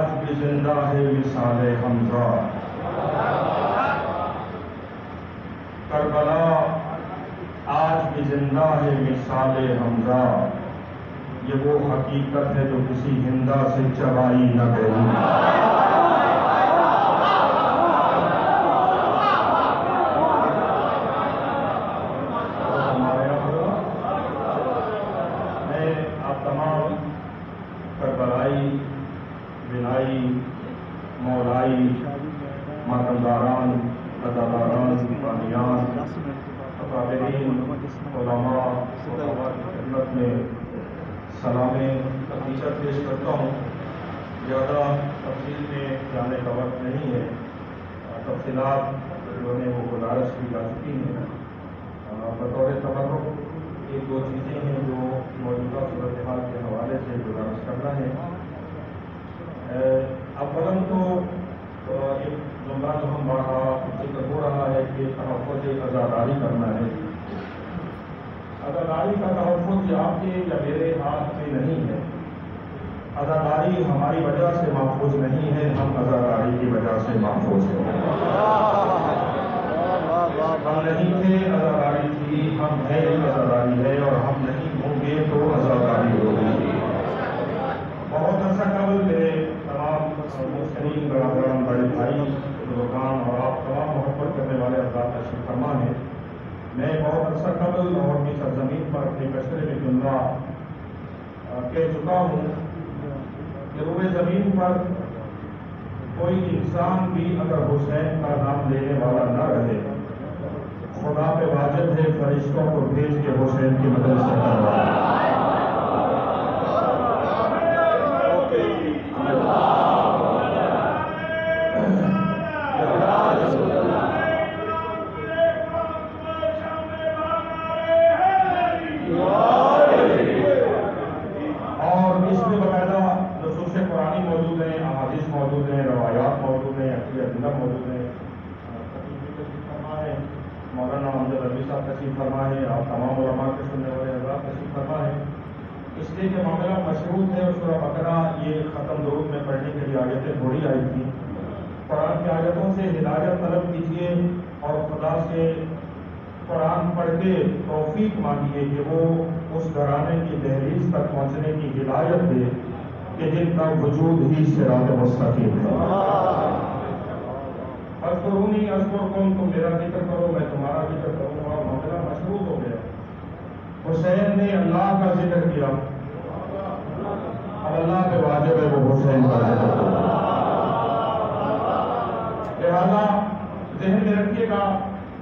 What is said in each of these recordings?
आज भी ज़िंदा है मिसाल हमजा। करबला, आज भी ज़िंदा है मिसाल हमजा। ये वो हकीकत है जो किसी हिंदा से चबाई न गई हमारे यहाँ मैं आप तमाम करबलाई बिनाई मौलाई मातमदारान अदादारान बानियान अकाबरीन उलमा उलमा की खिदमत में हकीकत पेश करता हूँ। ज़्यादा तफसील में जाने का वक्त नहीं है। तफसीलात जो है वो गुजारिश की जा चुकी हैं। बतौर तबरुक एक दो चीज़ें हैं जो मौजूदा सूरत हाल के हवाले से गुजारिश करना है। अवलन तो एक जुमला जो हम बारहा ज़िक्र हो रहा है कि तहफ़ आज़ादारी करना है। आज़ादारी का तहफ़ आपके या मेरे हाथ में नहीं है। आज़ादारी हमारी वजह से महफूज नहीं है, हम आज़ादारी की वजह से महफूज हैं। हम नहीं थे आज़ादारी थी, हम है आज़ादारी है और हम नहीं होंगे तो आज़ादारी होगी। बहुत अच्छा कबल मेरे तमाम मुस्लिम बरादरान बड़े भाई बुजुर्गान और आप तमाम मोहब्बत करने वाले अफराद तशरीफ़ फरमा हैं। मैं बहुत अच्छा कबल और की सरजमीन पर अपने कचरे में जुमला कह चुका हूँ कि रूए ज़मीन पर कोई इंसान भी अगर हुसैन का नाम लेने वाला ना रहे, खुदा पे वाजिब है, फरिश्तों को भेज के हुसैन की मदद से करवाए और इसमें बाकायदा नसूस कुरानी मौजूद हैं अहादीस मौजूद हैं रवायात मौजूद हैं अकील अदिला मौजूद हैं तशरीफ़ फरमा है मौलाना अमजद अली साहब तशरीफ़ फरमा है आप तमाम उलमा के सुनने वाले हजरात तशरीफ़ फरमा है इसलिए कि मामला मशरूत है और सूरह बकरा ये ख़त्म दरूद आयतें थोड़ी आई थी कुरान की आयतों से हिदायत तलब कीजिए और खुदा से कुरान पढ़ के तौफीक मांगिए कि वो उस घराने की दहलीज तक पहुँचने की हिदायत दे कि जिनका वजूद ही सिरात मुस्तकीम है। अजकरूनी अजकुर कौन तुम मेरा ज़िक्र करो, मैं तुम्हारा ज़िक्र करूँगा, मामला मशरूत हो गया। हुसैन ने अल्लाह का ज़िक्र किया। अल्लाह पे वाजिब है वो हुसैन लिहाजा जहन में रखिएगा,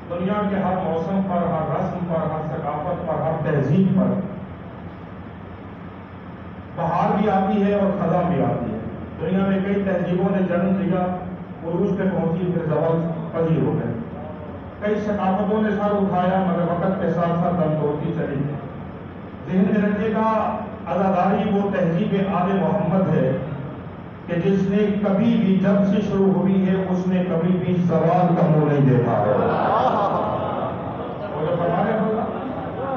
दुनिया के हर मौसम पर, हर रस्म पर, हर सकाफत पर, हर तहजीब पर बहार भी आती है और खजा भी आती है। दुनिया में कई तहजीबों ने जन्म लिया, उरूज पे पहुँची, फिर जवाल पजी हो गए। कई सकाफतों ने सर उठाया, मगर वक़्त के साथ साथ दम तोड़ती चली। जहन में रखिएगा आज़ादारी वो तहजीब आल मोहम्मद है कि जिसने कभी भी जब से शुरू हुई है, उसने कभी भी सवाल का मुँह नहीं देखा है।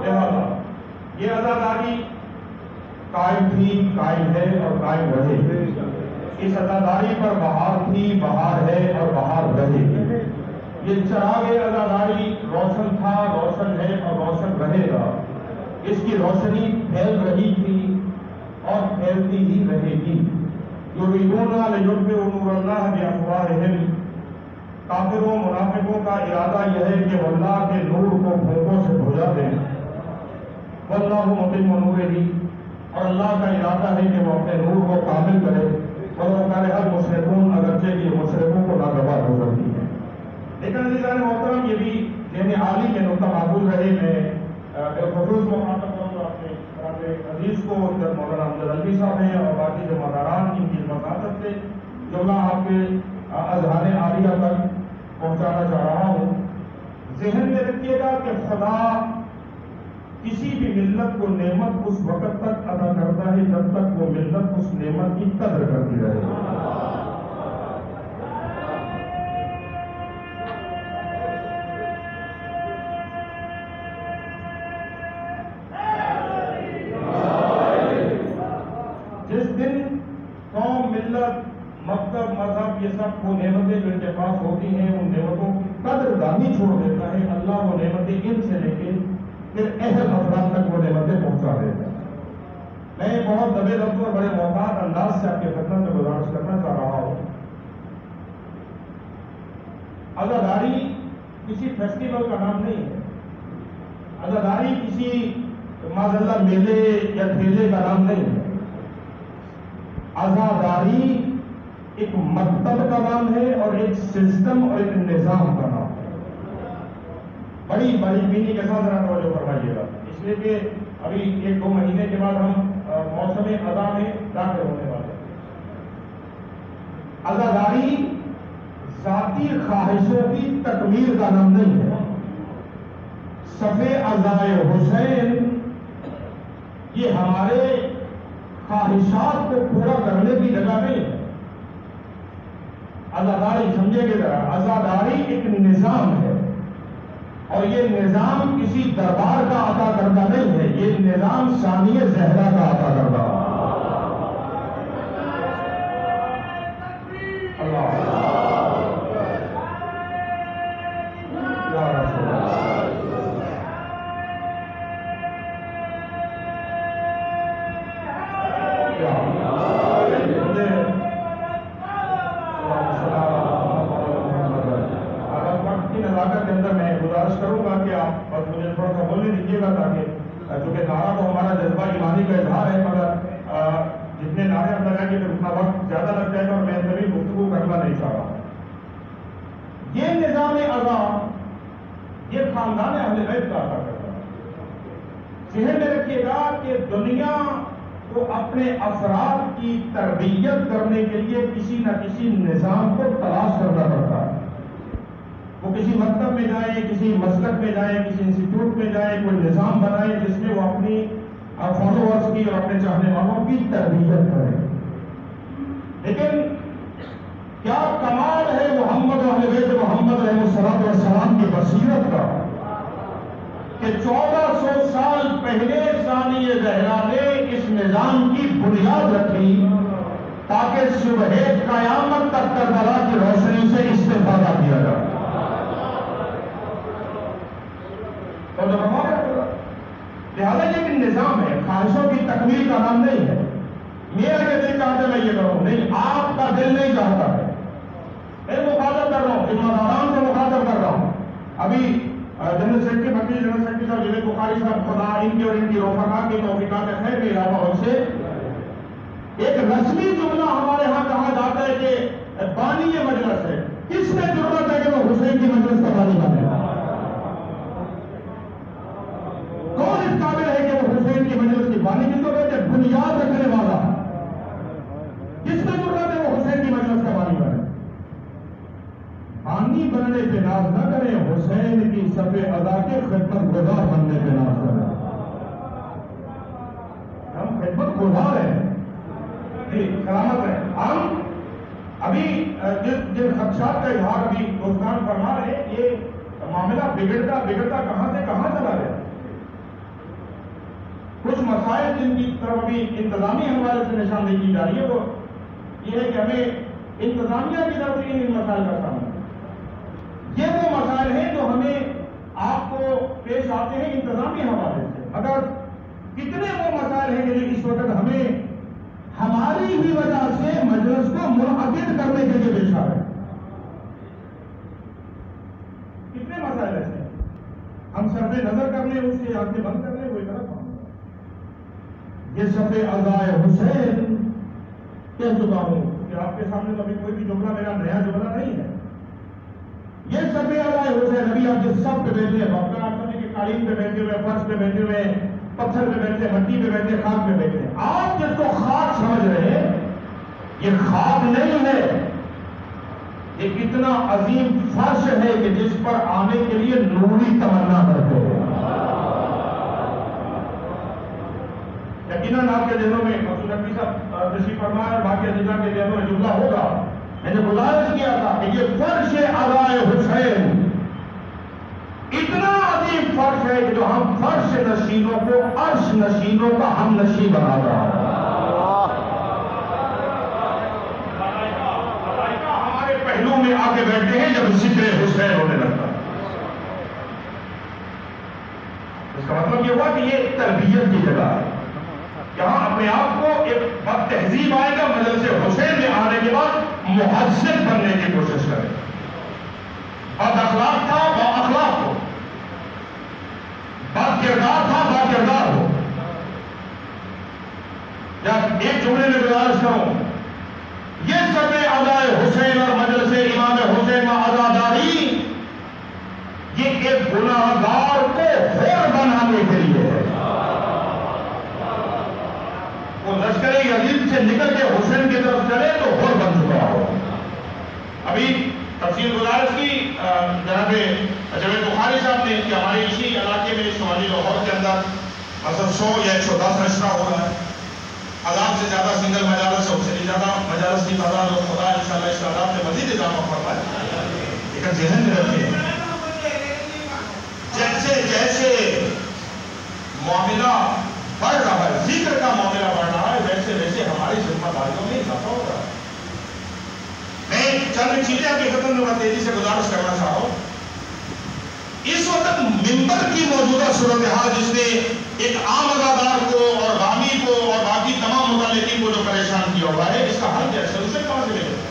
रहे ये आज़ादारी कायम थी, कायम है और कायम रहेगी। इस आज़ादारी पर बहार थी, बहार है और बहार रहेगी। ये चराग आज़ादारी रोशन था, रोशन है और रोशन रहेगा। इसकी रोशनी फैल रही थी और फैलती ही रहेगी। काफिरों, मुनाफिकों का इरादा यह है कि वो अल्लाह के नूर को भूखों से बुझा दें। वल्लाहु मुतिम्मु नूरिही और अल्लाह का इरादा है कि वो अपने नूर को कामिल करे और करे हर मुशरकून, अगरचे कि मुशरकों को नागवार हो सकती है। लेकिन मोहतरम ये भी यानी आली में नुकता माकूल रहे मैं खसूस मुखातब करूँगा अपने अपने अज़ीज़ को इधर मौलाना अमजद अलवी साहब हैं और बाकी जो मदारान इनकी मकासत से जुमला आपके अजहान आलिया तक पहुंचाना चाह रहा हूँ, जहन में रखिएगा कि खुदा किसी भी मिल्लत को नेमत उस वक्त तक अदा करता है जब तक वो मिल्लत उस नेमत की कदर करती रहे। कौम मिल्लत मकतब मज़हब ये सब वो नेमतें जो इनके पास होती हैं, उन नेमतों की कदरदानी छोड़ देता है। अल्लाह वो नेमतें इनसे लेके फिर अहल अफराद तक वो नेमतें पहुँचा देता है। मैं बहुत दबे लफ्ज और बड़े मोहतात अंदाज से आपके खतन में गुजारिश करना चाह रहा हूँ। अजादारी किसी फेस्टिवल का नाम नहीं है। अजादारी किसी माजल्ला मेले या ठेले का नाम नहीं है। आजादारी एक मकतब का नाम है और एक सिस्टम और एक निज़ाम का नाम है। बड़ी बड़ी बीनी के साथ जरा तवज्जो फरमाइएगा। इसलिए कि अभी एक दो महीने के बाद हम मौसम अदा में दाखिल होने वाले अजादारी जाती ख्वाहिशों की तकमीर का नाम नहीं है। सफे अजाए हुसैन, ये हमारे ख्वाहिशात को पूरा करने की जगह नहीं है। आजादारी समझेंगे जरा आजादारी एक निज़ाम है। और ये निज़ाम किसी दरबार का अता करता नहीं है, ये निज़ाम सानिय जहरा का अता करता नजाकत के अंदर मैं गुजारिश करूँगा कि आप बस मुझे थोड़ा सा बोलने दीजिएगा ताकि चूँकि नारा तो हमारा जज्बा ईमानी का इजहार है मगर नारे हम लगाएँगे तो उतना वक्त ज़्यादा लग जाएगा और मैं सभी गुफ्तु करना नहीं चाह रहा ये निज़ाम अजा, ये खानदान अहले बैत का अदा करता जहन में रखिएगा कि दुनिया को अपने अफराद की तरबियत करने के लिए किसी न किसी निज़ाम को तलाश करना पड़ता है। वो किसी मकतब में जाए, किसी मसलक में जाए, किसी इंस्टीट्यूट में जाए, कोई निज़ाम बनाए जिसमें वो अपनी फॉलोअर्स की और अपने चाहने वालों की तरबियत करे। लेकिन क्या कमाल है मोहम्मद अहलबैत मोहम्मद सलाम की बसीरत का, कि 1400 साल पहले सानी जहरा ने इस निज़ाम की बुनियाद रखी, ताकि सुबह कयामत तक करबला की रोशनी से इस्तेफादा किया जाए। तो लिहाजा एक निज़ाम है। ख्वाहिशों की तकमील का नाम नहीं है। मेरा के दिल चाहते मैं ये करूँ। नहीं, आपका दिल नहीं चाहता है। मैं मुखातब कर रहा हूँ जिम्मेदारान से मुखातब कर रहा हूँ। अभी जनरल सेक्रेटरी भक्ति जनरल सेक्रेटरी साहब ज़िले बुखारी साहब, खुदा, इनकी और इनकी रोफका की तोफिका के खैर के अलावा उनसे एक रस्मी जुमला हमारे यहाँ कहा जाता है कि बानी ये मजलस है। किसने ज़रूरत है कि वो हुसैन की मजलस का बानी बने कौन इस काबिल है कि वो हुसैन की मजलिस की बानी जिसको कहते हैं बुनियाद रखने वाला किसने ज़रूरत है वो हुसैन की मजलिस का बानी बने बनने पे नाज न करें, हुसैन की सफे अदा के खिदमत गुजार बनने पे नाज करें। हम खिदमत गुजार हैं। सलामत है। हम अभी जिस जिन खदशात का इजहार अभी दोस्तान फरमा रहे ये मामला बिगड़ता बिगड़ता कहाँ से कहाँ चला गया? कुछ मसाइल जिनकी तरफ़ अभी इंतजामी हवाले से निशानदेही की जा रही है, वो ये है कि हमें इंतजामिया की तरफ़ इन मसाइल का सामना ये वो मसाइल हैं जो हमें आपको पेश आते हैं, इंतजामी हवाले से। अगर कितने वो मसाइल हैं कि इस वक्त हमें, हमारी ही वजह से मजलस को मुनद करने के लिए पेश आ रहे कितने मसाइल ऐसे हम सर्वे नज़र कर ले उससे आँखें बंद कर ले गलत बात ये सफे अजाय हुसैन कह चुका हूँ कि आपके सामने तो अभी कोई भी जुमला मेरा नया जुमला नहीं है। ये सफे अजाय हुसैन अभी आप जिस सब पे बैठे हैं आप समझे कि कालीन पे बैठे हुए, फर्श पे बैठे हुए, पत्थर पे बैठे मट्टी पे बैठे, खाक पे बैठे आप जिसको खाक समझ रहे हैं, ये खाक नहीं है। ये कितना अजीम फर्श है कि जिस पर आने के लिए नूरी तमन्ना करते हैं। यकीनन आपके दिनों में मसूद नकवी साहब, ऋषि फरमाए और बाकी अजीजा के दिनों में जुमला होगा। मैंने गुजारिश किया था कि ये फर्श अदाए हुसैन। इतना अजीब फर्श है जो हम फर्श नशीनों को अर्श नशीनों का हम नशी बना रहा है। हमारे पहलू में आके बैठते हैं जब ज़िक्र हुसैन होने लगता है। इसका मतलब यह हुआ कि ये तरबियत की जगह है। यहाँ अपने आप को एक तहजीब आएगा मजल से हुसैन में आने के बाद मुहसिब बनने की कोशिश करें। बद अखलाक था बा अखलाक हो। बद किरदार था बा किरदार हो। जब एक जुमले में गुजारिश करूँ, ये सब अदाए हुसैन और मजल से इमाम हुसैन में अदादारी, ये एक गुनाहगार को होर बनाने के लिए है। वो लश्कर यजीद से निकल के हुसैन की तरफ़ चले तो अभी तफसील गुजारिश की जनाब जवेद बुखारी साहब ने कि हमारे इसी इलाके में शुमाली लाहौर के अंदर मतलब सौ या एक सौ दस नशरा हो रहा है। आदाब से ज़्यादा सिंगल मजालस है उससे ज़्यादा मजालस की तादाद और खुदा इंशाल्लाह इस आदाब में मजीद इजाफा फरमाए। लेकिन जहन में रखिए, जैसे जैसे मामला बढ़ रहा है, ज़िक्र का मामला बढ़ रहा है, वैसे वैसे हमारी जिम्मेदारियों में इजाफा हो रहा है। चंद चीज़ें आपकी खत्म में तेज़ी से गुजारिश करना चाह इस वक्त मिंबर की मौजूदा सूरत हाल, जिसने एक आम अदादार को और गामी को और बाकी तमाम मुतालिकी को जो परेशान किया हुआ है, इसका हल क्या सोल्यूशन कहाँ से मिलेगा?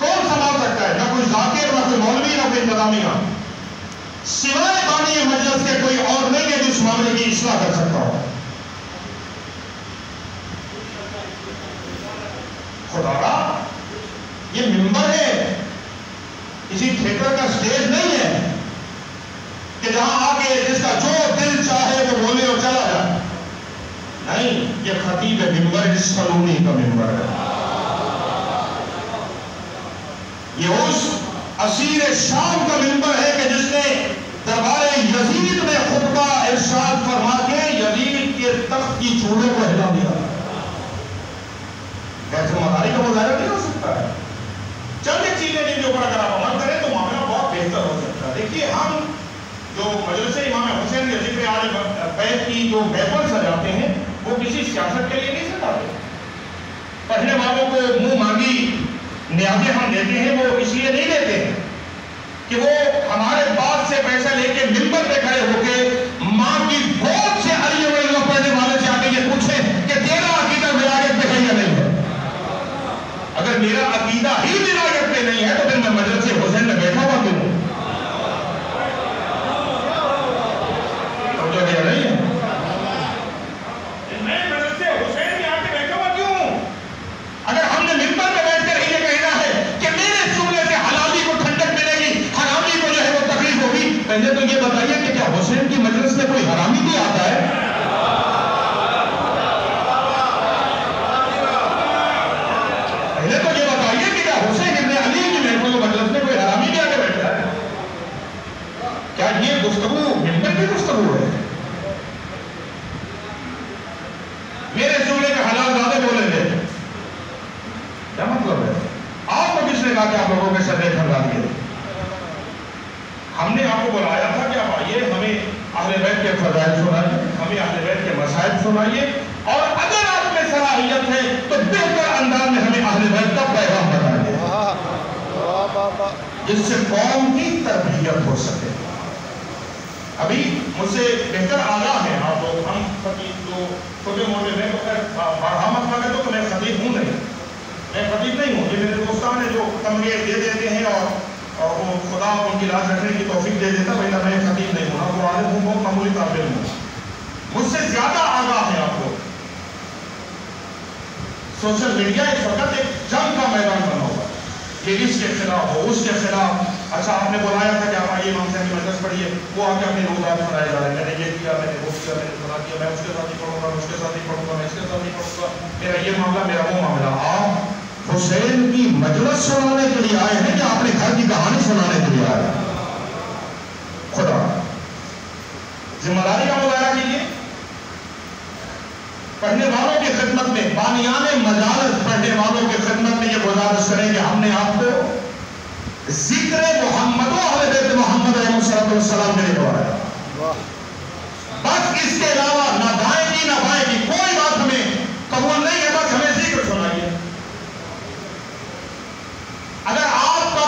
कौन संभाल सकता है? ना कोई जाकिर, ना कोई मौलवी, ना कोई इंतजामिया सिवाय बानी मजलस के कोई और नहीं है जो इस मामले की इसलाह कर सकता हो खुदारा ये मिंबर है किसी थिएटर का स्टेज नहीं है कि जहाँ आके जिसका जो दिल चाहे वो बोले और चला जाए। नहीं, ये खतीब है, मिंबर, इस सलूनी का मेंबर है। ये उस असीर शाम का मेंबर है कि जिसने दरबार यजीद में खुतबा इरशाद फरमा के यजीद के तख्त की चूड़े को हिला दिया ऐसे मदारी का मुजाहरा नहीं हो सकता है चंद चीज़ें जिनके ऊपर अगर आप अमल करें तो मामला बहुत बेहतर हो सकता है देखिए हम जो मजलिस इमाम हुसैन के ज़िक्र आज की सजाते हैं, वो किसी सियासत के लिए नहीं सजाते पढ़ने वालों को मुँह मांगी न्याय हम देते हैं, वो इसलिए नहीं देते हैं कि वो हमारे बात से पैसा लेके मिंबर पे खड़े होके माँ की गोद से अली पढ़ने वाले से आके ये पूछे कि तेरा अकीदा विरागत पे है या नहीं है अगर मेरा अकीदा ही विरागत पे नहीं है तो फिर मैं मजल से हुसैन में बैठा हुआ क्यों समझो क्या नहीं है मैं मजल से हुसैन में आके बैठा हुआ क्यों अगर हमने मिंबर में बैठकर ये कहना है कि मेरे जुमले से हलाली को ठंडक मिलेगी हरामी को जो है वो तकलीफ़ होगी पहले तो ये बताइए कि क्या हुसैन की मजलिस में कोई हरामी भी आता है पहले तो ये बताइए कि क्या हुसैन इब्ने अली की महफिल मजलिस में कोई हरामी भी आके बैठा है क्या ये गुफ्तगू मिंबर की गुफ्तगू है मेरे जुमले में हलाल ज़्यादा बोलेंगे क्या मतलब है आपको किसने कहा कि आप लोगों के सदे खंडा दिए हमने आपको बुलाया था कि आप आइए हमें अहले बैत के फजाइल सुनाइए हमें अहले बैत के मसाइल सुनाइए और अगर आप में सलाहियत है तो बेहतर अंदाज में हमें अहले बैत का पैगाम बताइए जिससे कौम की तरबियत हो सके अभी मुझसे बेहतर आला है आप लोग हम खतीब जो छोटे मोटे में तो खैर बढ़ा मत लगे तो मैं खतीब हूँ नहीं मैं खतीब नहीं हूँ ये दोस्तान जो तमगे दे देते हैं और, और वो खुदा उनकी लाज रखने की तोफीक दे देता भाई मैं खतीब नहीं हूँ वो आलिम हूँ बहुत मामूली ताबिल हूँ। मुझसे ज़्यादा आगाह है आप लोग सोशल मीडिया इस वक्त एक जंग का मैदान बना हुआ है कि इसके खिलाफ हो उसके खिलाफ। अच्छा आपने बुलाया था कि आप आइए इमाम की मजलिस पढ़िए। वो आके अपने रोजात सुनाए जा रहे हैं। मैंने ये किया मैंने वो किया मैंने सुना किया मैं उसके साथ ही पढ़ूँगा मैं उसके साथ ही पढ़ूँगा मैं इसके साथ ही पढ़ूँगा। मेरा ये मामला मेरा वो मामला। आप हुसैन की मजलस सुनाने के लिए आए हैं या अपने घर की कहानी सुनाने के लिए आए हैं? खुदा। ज़िम्मेदारी का मुजाहरा कीजिए। पढ़ने वालों की खिदमत में, बानियान मजालत पढ़ने वालों की खिदमत में यह गुजारिश करें कि हमने आपको ज़िक्र मोहम्मद मोहम्मद के लिए गवाया बस इसके अलावा ना दाएँ की, ना बाएँ की कोई बात हमें कबूल नहीं है बस हमें ज़िक्र सुनाइए अगर आपका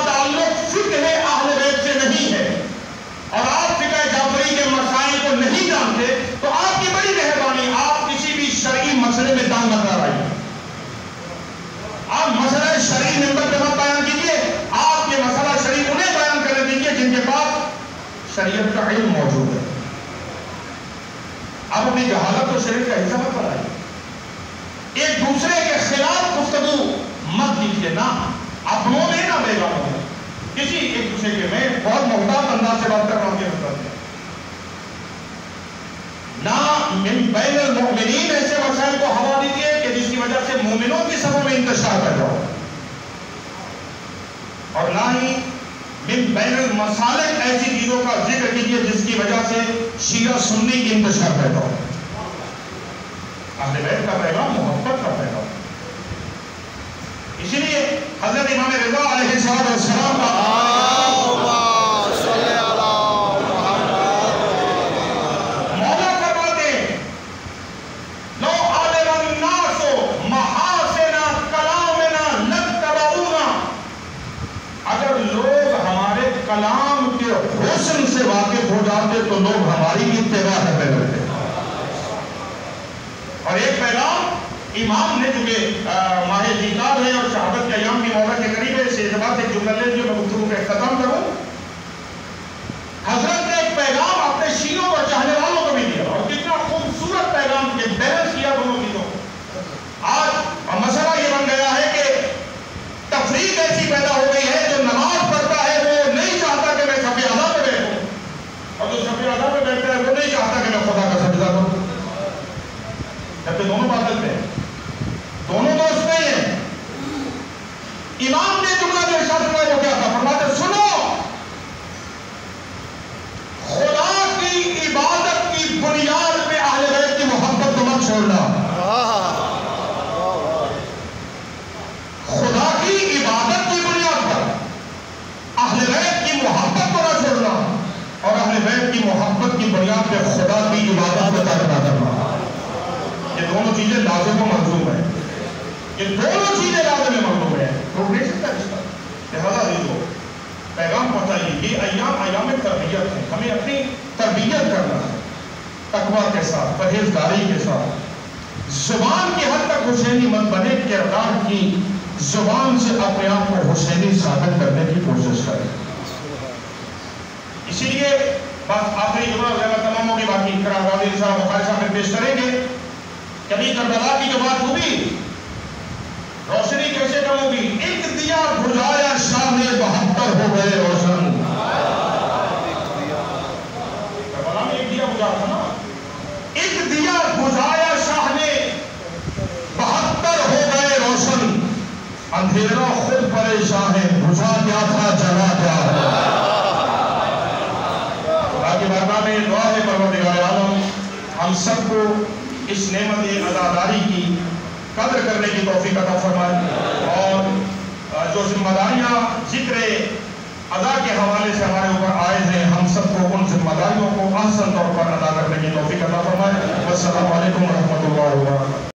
से नहीं है। और आप फ़िक्र जाफरी के को नहीं जानते तो आपकी बड़ी मेहरबानी, आप किसी भी मसले में दान आप मसला मत बयान कीजिए आप ये मसला उन्हें बयान दीजिए, जिनके पास शरीयत का इल्म मौजूद है। आप अपनी जहालत शरीर का एक दूसरे के खिलाफ गुफ्तगु मत कीजिए ना। अपनों में ना बेगानों किसी एक दूसरे के मैं बहुत मोहताज अंदाज से बात कर रहा हूँ ना बैन मोमिनीन ऐसे मसाइल को हवा दीजिए कि जिसकी वजह से मोमिनों की सभा में इंतज़ार कर जाओ और ना ही मिन बैन मसाले ऐसी चीज़ों का ज़िक्र कीजिए जिसकी वजह से शिया सुन्नी की इंतज़ार पैदा हो। अहले बैत का पैगाम मोहब्बत का पैगाम इसलिए हज़रत इमाम रजा कलाम के से वाकिफ हो जाते तो लोग हमारी इत्तेबा करते रहते और एक पैगाम इमाम ने चूँकि माहे जीताब है और शहादत के यम की मौला के करीब है, इस एतबार से जुमला जो मैं गुफ्तगू का अख्ताम करूँ हज़रत ने एक पैगाम अपने शीरों और चाहने वालों को भी दिया और कितना खूबसूरत पैगाम के बैलेंस किया दोनों चीज़ों को आज मसला ये बन गया है कि तफरीक ऐसी पैदा हो गई है जो नमाज़ पढ़ता है वो नहीं चाहता कि मैं सफे अदा पे बैठूं और जो सफे अदा पे बैठता है वो नहीं चाहता कि मैं खुदा का सजदा करूँ जबकि दोनों बादल पे दोनों दोस्त नहीं है इमाम ने जुमला जो इरशाद किया वो क्या था फरमाते सुनो खुदा की इबादत की बुनियाद पे अहले बैत की मोहब्बत को मत छोड़ना खुदा की इबादत की बुनियाद पर अहले बैत की मोहब्बत को न छोड़ना और अहले बैत की मोहब्बत की बुनियाद पे खुदा की इबादत को तर्क करना ये दोनों चीज़ें लाजिम व मजलूम है ये दोनों चीज़ें लाजिम मजलूम है प्रोग्रेशन का रिश्ता लिहाजा दीजो पैगाम पहुंचाइए ये अयाम अयाम तरबियत है हमें अपनी तरबियत करना है तकवा के साथ परहेजगारी के साथ। ज़ुबान की हद तक हुसैनी मत बने किरदार की ज़ुबान से अपने आप को हुसैनी साबित करने की कोशिश करें। इसीलिए बस आखिरी जगह तमाम होगी बाकी बुखारी साहब में पेश करेंगे। कभी करबला की जो बात हुई रोशनी कैसे कम होगी एक दिया बुझाया शाह ने बहत्तर हो गए रोशन करबला में एक दिया बुझा था ना एक दिया बुझाया शाह ने बहत्तर हो गए रोशन अंधेरा खुद परेशान है। बुझा क्या था जला क्या बाकी बारगाह में दुआ है, परवरदिगार आलम। हम सबको इस नेमत अदादारी की कदर करने की तोफ़ी अता फरमाए। और जो जिम्मेदारियाँ ज़िक्र अदा के हवाले से हमारे ऊपर आए हैं, हम सबको उन जिम्मेदारियों को आसन तौर पर अदा करने की तोफ़ी अता फरमाए। असल वर्क